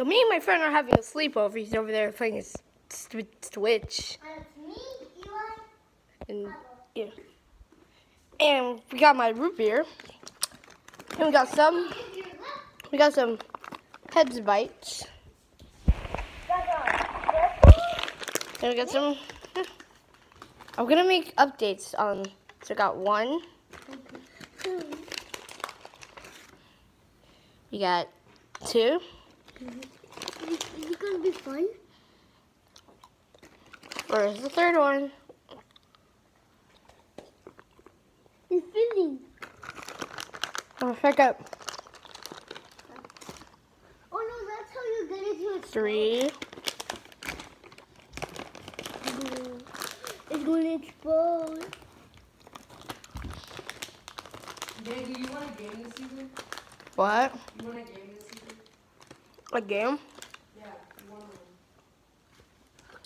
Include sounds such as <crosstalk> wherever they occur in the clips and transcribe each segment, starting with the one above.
So me and my friend are having a sleepover. He's over there playing his Switch. And it's me, Eli. And yeah. And we got my root beer. And we got some we got some heads bites. And we got some <laughs> I'm gonna make updates on so I got one. We got two. Is it gonna be fun? Where's the third one? It's filling. Oh, check out Oh no, that's how you get it to its three. Mm-hmm. It's gonna explode. Danny, do you want a game this season? What? You want a game this season? A game? Yeah, one.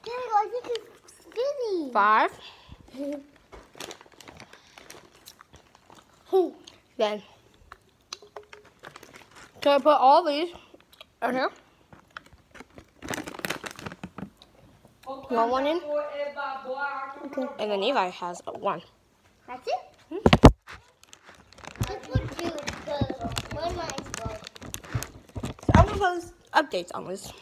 I think it's spinning. Five. Then. Can I put all these in here? Want one in? Okay. And then Levi has one. That's it? Hmm? Let's put two because one mine's broke. So I'm gonna post updates on this.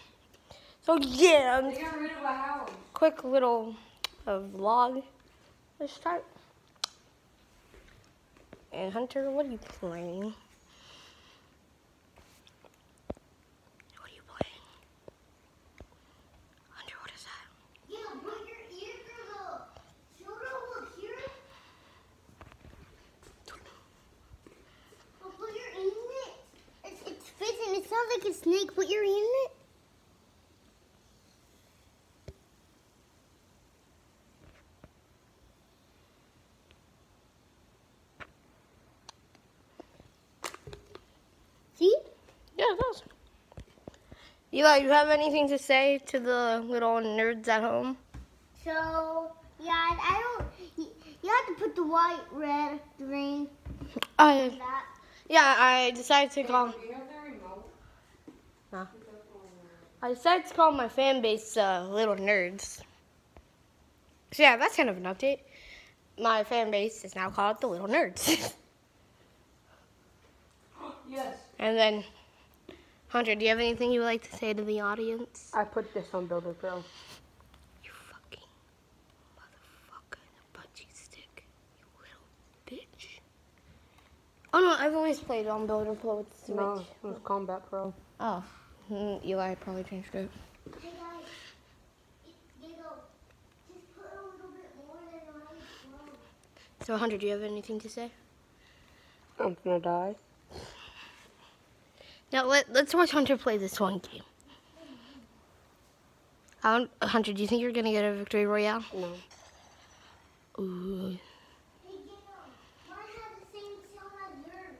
So yeah, um, They got rid of a house. quick little uh, vlog. Let's start. And Hunter, what are you playing? What are you playing? Hunter, what is that? Yeah, put your ear through the shoulder look here. Oh, put your ear in it. It's, it's fitting. It sounds like a snake. Put your ear in it. See? Yeah, it does. Eli, you have anything to say to the little nerds at home? So, yeah, I don't. You, you have to put the white, red, green, I that. yeah, I decided to call. Do you have the remote? No. I decided to call my fan base uh, Little Nerds. So yeah, that's kind of an update. My fan base is now called the Little Nerds. <gasps> Yes. and then, Hunter, do you have anything you would like to say to the audience? I put this on Builder Pro. You fucking motherfucker in a budgie stick. You little bitch. Oh no, I've always played on Builder Pro with Switch. No, it was Combat Pro. Oh, mm, Eli probably changed it. Hey guys, it, you know, just put a little bit more than I. So, Hunter, do you have anything to say? I'm gonna die. Now let, let's watch Hunter play this one game. I don't- Hunter, do you think you're gonna get a victory royale? No. Ooh. Hey, you know, mine has the same sound as yours.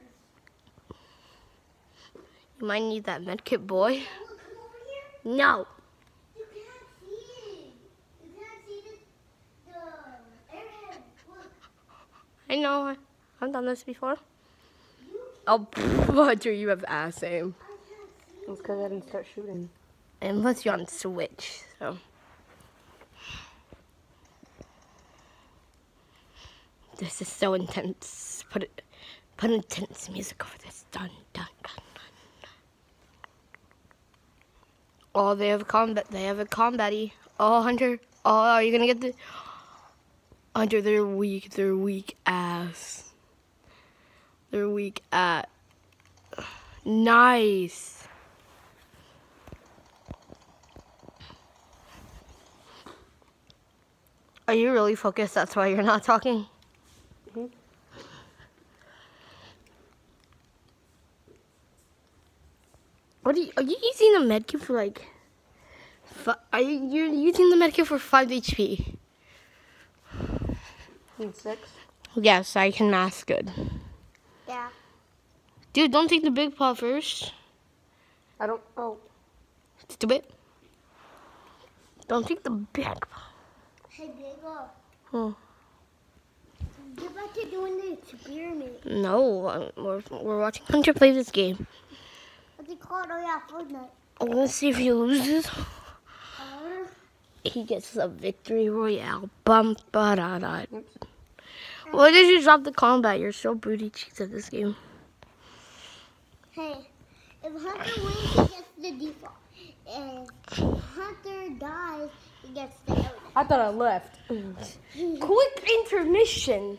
You might need that medkit boy. Look, come over here. No. You can't see it. You can't see the, the airhead. Look, I know. I've done this before. Oh, <laughs> Hunter, you have ass aim. I can't see It's because I didn't start shooting. Unless you're on Switch, so. This is so intense. Put it, put intense music over this. Dun dun. dun. Oh, they have a combat. They have a combatty. Oh, Hunter. Oh, are you gonna get the? Hunter, they're weak. They're weak ass. They're weak at. Nice. Are you really focused? That's why you're not talking? What are you, are you using the medkit for like? Fi- are you you're using the medkit for five HP? In six. Yes, I can math good. Yeah. Dude, don't take the big paw first. I don't. Oh. Stupid. Don't take the big paw. Hey, Diego. Hmm. Get back to doing the experiment. No, uh, we're, we're watching Hunter play this game. What's it called? Oh, yeah, Fortnite. Let's see if he loses. Uh, He gets a victory royale. Bum ba da da. Why did you drop the combat? You're so booty cheeks at this game. hey, if Hunter wins, he gets the default. If Hunter dies, he gets the elder. I thought I left. <laughs> Quick intermission.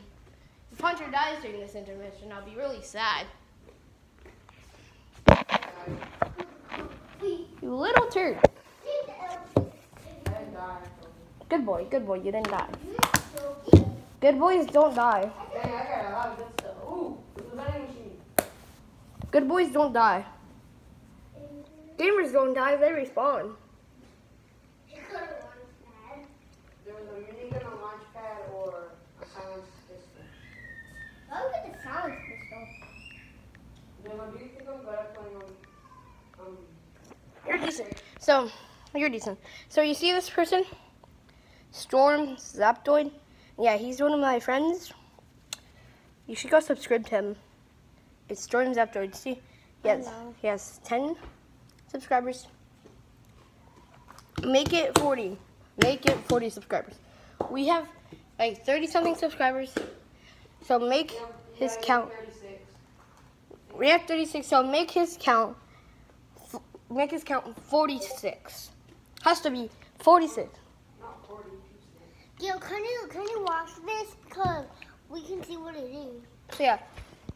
If Hunter dies during this intermission, I'll be really sad. You little turd. Good boy, good boy, you didn't die. Good boys don't die. Dang, I got a lot of good stuff. Ooh, the vending machine. Good boys don't die. Gamers don't die, they respawn. There was a minigun, a launch pad, or a silence pistol. Look at the silence pistol. Now, do you think I'm better playing on, You're decent. So, you're decent. So you see this person? Storm Zapdoid? Yeah, he's one of my friends. You should go subscribe to him. It's Storm Zapdoid. See? He has, he has 10 subscribers. Make it 40. Make it 40 subscribers. We have like 30 something subscribers. So make his count. We have 36, so make his count. F- Make his count 46. Has to be 46. Not 40, Yo, can you can you watch this? Cause we can see what it is. So yeah,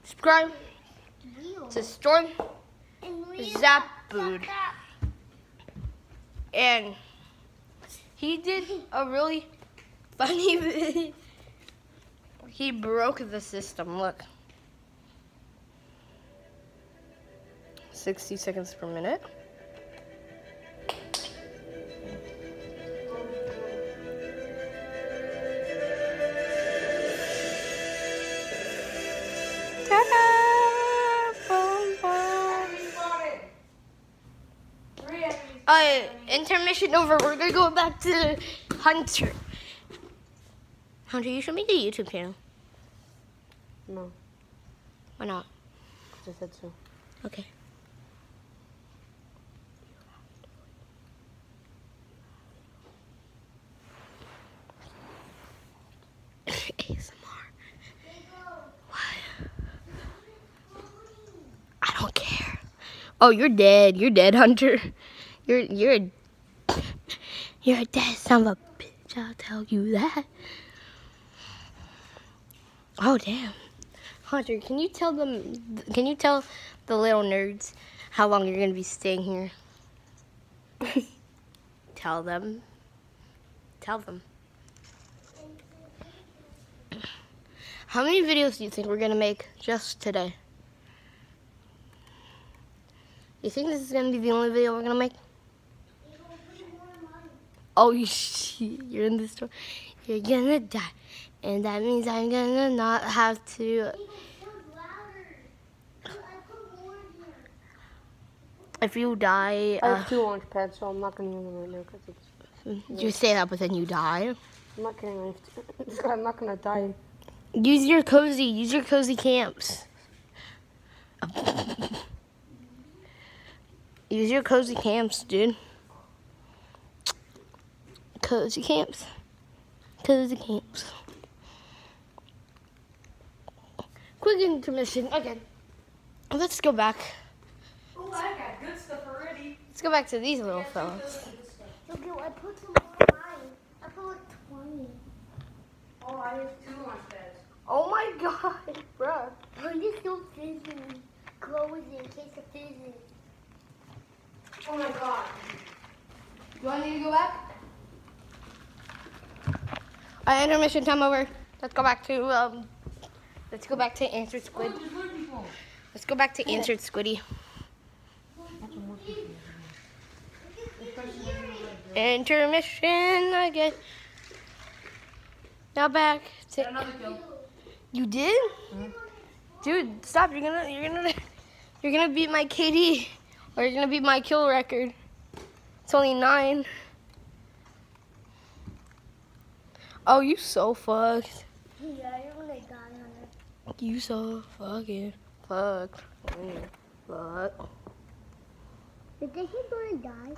subscribe Real. to Storm And. Zap Food. And he did a really funny <laughs> video. He broke the system. Look. 60 seconds per minute. Uh, intermission over. We're gonna go back to Hunter. Hunter, you should make the YouTube channel. No, Why not? Because I said so. Okay. <laughs> ASMR. What? I don't care. Oh, you're dead. You're dead, Hunter. You're you're a, <laughs> you're a dead son of a bitch. I'll tell you that. Oh damn. Hunter, can you tell them? Can you tell the little nerds how long you're gonna be staying here? <laughs> tell them. Tell them. How many videos do you think we're gonna make just today? You think this is gonna be the only video we're gonna make? Oh, you <laughs> shit, you're in the store. You're gonna die. And that means I'm gonna not have to. If you die, I uh, have two launch pads, so I'm not gonna use them right now because it's. you say that, but then you die. I'm not kidding. I have to, <laughs> I'm not gonna die. Use your cozy. Use your cozy camps. <laughs> Use your cozy camps, dude. Cozy camps. Cozy camps. Quick intermission again. Let's go back. Oh, I got good stuff already. Let's go back to these little fellas. Okay, well, I put some more mine. I put like 20. Oh, I have two launch pads. Oh my <laughs> god, bruh. I'm just still fizzing. Clothes in case of fizzing. Oh my god. You want me to go back? Alright, intermission time over. Let's go back to um. Let's go back to answered squid. Let's go back to answered squiddy. Intermission again. Now back to. Another kill. You did? Dude, stop! You're gonna, you're gonna, you're gonna beat my KD, or you're gonna beat my kill record. It's only nine. Oh, you so fucked. Yeah, you're gonna die, You so fucking fucked. Mm, Fuck. You think he's gonna die?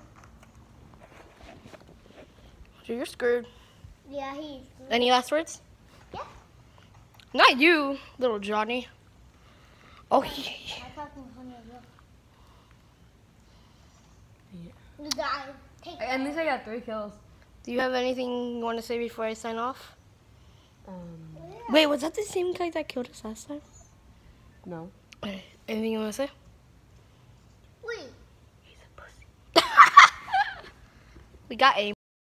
So you're screwed. Yeah, he's. Any last words? Yeah. Not you, little Johnny. Oh, he, I'm talking honey as well. Yeah. You die. Take At least I got three kills. Do you have anything you want to say before I sign off? Um, Wait, was that the same guy that killed us last time? no. Okay, Anything you want to say? Wait. He's a pussy. we got a